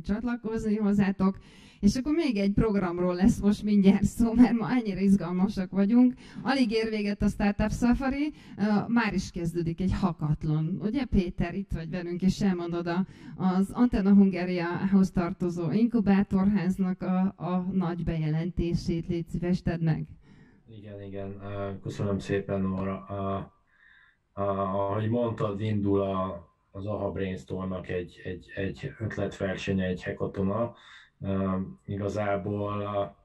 csatlakozni hozzátok. És akkor még egy programról lesz most mindjárt szó, mert ma annyira izgalmasak vagyunk. Alig ér véget a Startup Safari, már is kezdődik egy hakatlon. Ugye Péter, itt vagy velünk, és elmondod az Antenna Hungáriahoz tartozó inkubátorháznak a, a nagy bejelentését. Légy szíves, tedd meg. Igen, igen. Köszönöm szépen, Nora. Ahogy mondtad, indul a, az AHA Brainstormnak egy, egy, egy ötletversenye, egy hekatona. Igazából a,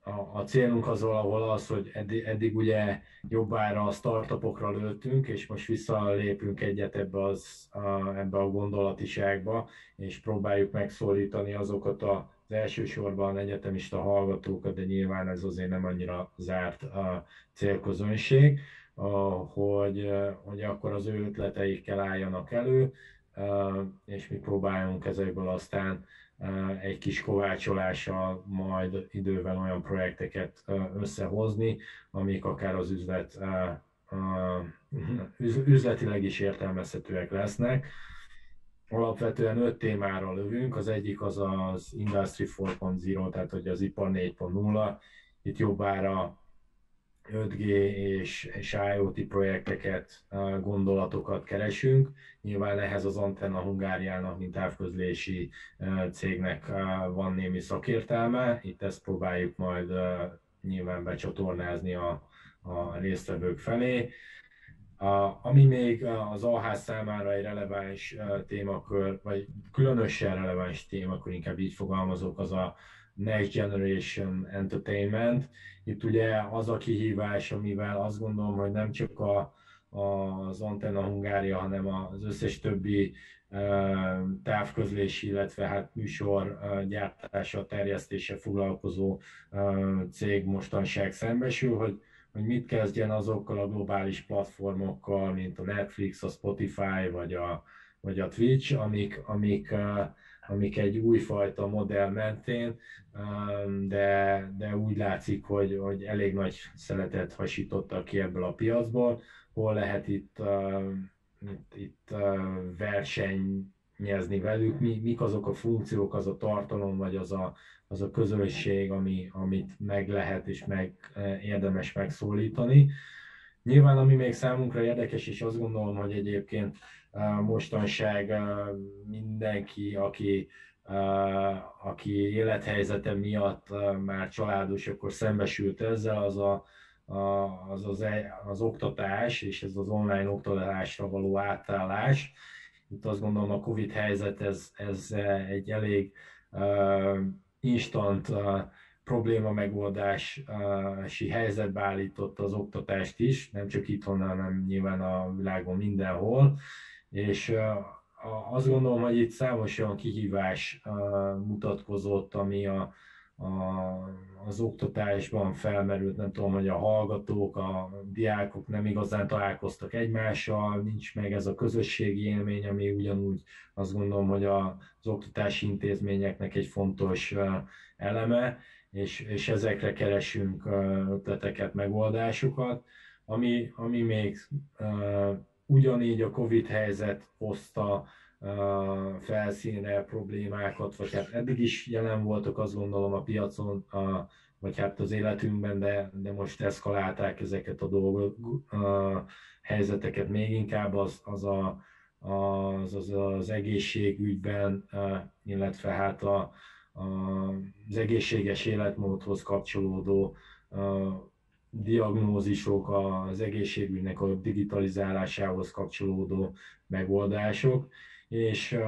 a, a célunk az valahol az, hogy eddig, eddig ugye jobbára a startupokra lőttünk, és most visszalépünk egyet ebbe, az, a, ebbe a gondolatiságba, és próbáljuk megszólítani azokat a az elsősorban egyetemista hallgatókat, de nyilván ez azért nem annyira zárt a célközönség, hogy, hogy akkor az ő ötleteikkel álljanak elő, és mi próbáljunk ezekből aztán egy kis kovácsolással majd idővel olyan projekteket összehozni, amik akár az üzlet üzletileg is értelmezhetőek lesznek. Alapvetően öt témára lövünk, az egyik az az Industry 4.0, tehát hogy az ipar 4.0, itt jobbára 5G és, és IoT projekteket, gondolatokat keresünk. Nyilván ehhez az Antenna Hungáriának, mint távközlési cégnek van némi szakértelme. Itt ezt próbáljuk majd nyilván becsatornázni a, a résztvevők felé. Ami még az AH számára egy releváns témakör, vagy különösen releváns témakör, inkább így fogalmazok, az a Next Generation Entertainment. Itt ugye az a kihívás, amivel azt gondolom, hogy nem csak a, az Antenna Hungária, hanem az összes többi távközlési, illetve hát műsor gyártása, terjesztése foglalkozó cég mostanság szembesül, hogy, hogy mit kezdjen azokkal a globális platformokkal, mint a Netflix, a Spotify vagy a, vagy a Twitch, amik, amik amik egy újfajta modell mentén, de, de úgy látszik, hogy, hogy elég nagy szeletet hasítottak ki ebből a piacból, hol lehet itt, itt, itt uh, versenyezni velük, mi, mik azok a funkciók, az a tartalom, vagy az a, az a közösség, ami, amit meg lehet és meg uh, érdemes megszólítani. Nyilván, ami még számunkra érdekes, és azt gondolom, hogy egyébként mostanság mindenki, aki, aki élethelyzete miatt már családos, akkor szembesült ezzel, az a, az, az, e, az oktatás és ez az online oktatásra való átállás. Itt azt gondolom a Covid helyzet, ez, ez egy elég uh, instant uh, probléma megoldási helyzetbe állította az oktatást is, nem csak itthon, hanem nyilván a világon mindenhol. És azt gondolom, hogy itt számos olyan kihívás mutatkozott, ami a, a, az oktatásban felmerült, nem tudom, hogy a hallgatók, a diákok nem igazán találkoztak egymással, nincs meg ez a közösségi élmény, ami ugyanúgy azt gondolom, hogy az oktatási intézményeknek egy fontos eleme, és, és ezekre keresünk ötleteket, megoldásokat. Ami, ami még ugyanígy a Covid helyzet hozta felszínre problémákat, vagy hát eddig is jelen voltak azt gondolom a piacon, a, vagy hát az életünkben, de, de most eszkalálták ezeket a dolgok, a helyzeteket. Még inkább az, az, a, az, az, az egészségügyben, illetve hát a, a, az egészséges életmódhoz kapcsolódó diagnózisok, az egészségügynek a digitalizálásához kapcsolódó megoldások, és,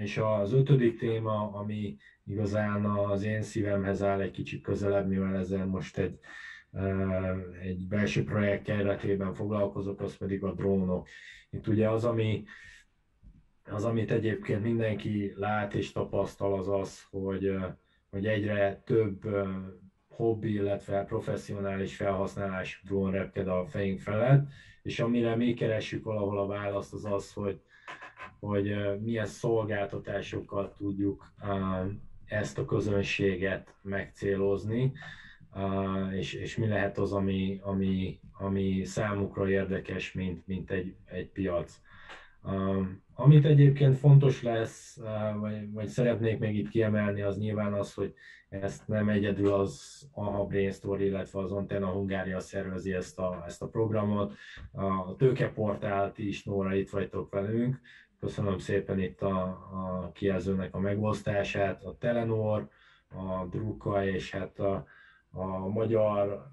és az ötödik téma, ami igazán az én szívemhez áll egy kicsit közelebb, mivel ezzel most egy, egy belső projekt keretében foglalkozok, az pedig a drónok. Itt ugye az, ami, az, amit egyébként mindenki lát és tapasztal, az az, hogy, hogy egyre több hobbi, illetve professzionális felhasználású drón repked a fejünk felett, és amire mi keresünk valahol a választ az az, hogy, hogy milyen szolgáltatásokkal tudjuk ezt a közönséget megcélozni, és, és mi lehet az, ami, ami, ami számukra érdekes, mint, mint egy, egy piac. Amit egyébként fontos lesz, vagy, vagy szeretnék még itt kiemelni, az nyilván az, hogy ezt nem egyedül az AHA Brainstorm, illetve az Antenna Hungária szervezi ezt a, ezt a programot. A tőkeportált is, Nóra, itt vagytok velünk. Köszönöm szépen itt a, a kijelzőnek a megosztását. A Telenor, a Druka és hát a, a magyar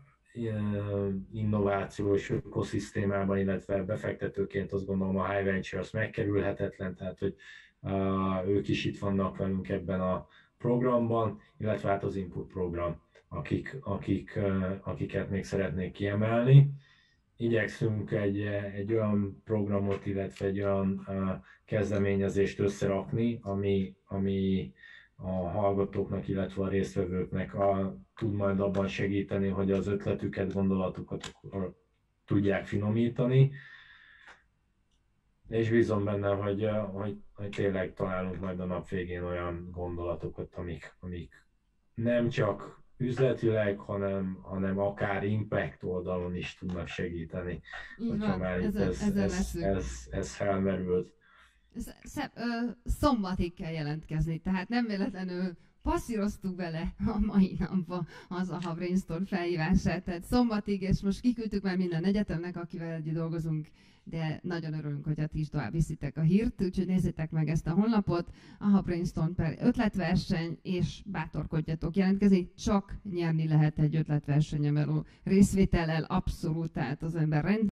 innovációs ökoszisztémában, illetve befektetőként azt gondolom a High Ventures megkerülhetetlen, tehát hogy ők is itt vannak velünk ebben a programban, illetve hát az Input program, akik, akik, akiket még szeretnék kiemelni. Igyekszünk egy, egy olyan programot, illetve egy olyan kezdeményezést összerakni, ami, ami a hallgatóknak, illetve a résztvevőknek a, tud majd abban segíteni, hogy az ötletüket, gondolatukat tudják finomítani. És bízom benne, hogy, hogy, hogy tényleg találunk majd a nap végén olyan gondolatokat, amik, amik nem csak üzletileg, hanem, hanem akár impact oldalon is tudnak segíteni. Így hogyha van, már ez, ez, ez, ez, ez, ez felmerült szombatig kell jelentkezni, tehát nem véletlenül passzíroztuk bele a mai napba az a Brainstorm felhívását, tehát szombatig, és most kiküldtük már minden egyetemnek, akivel együtt dolgozunk, de nagyon örülünk, hogy ti is tovább viszitek a hírt, úgyhogy nézzétek meg ezt a honlapot, a Brainstorm per ötletverseny, és bátorkodjatok jelentkezni, csak nyerni lehet egy ötletversenyen való részvétellel, abszolút, tehát az ember rend